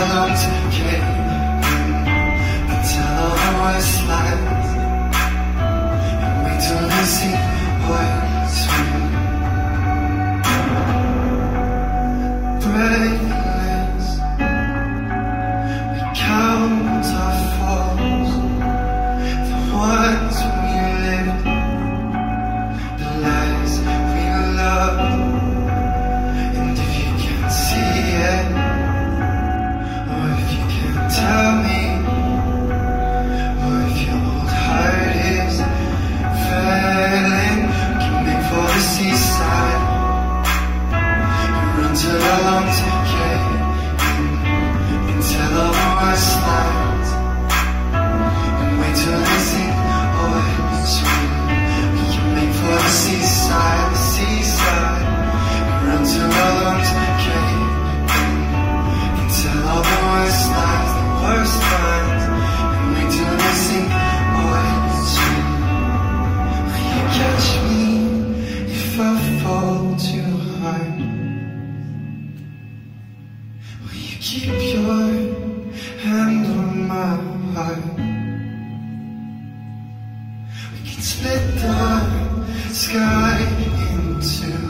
silence into our lungs Keep your hand on my heart. We can split the sky in two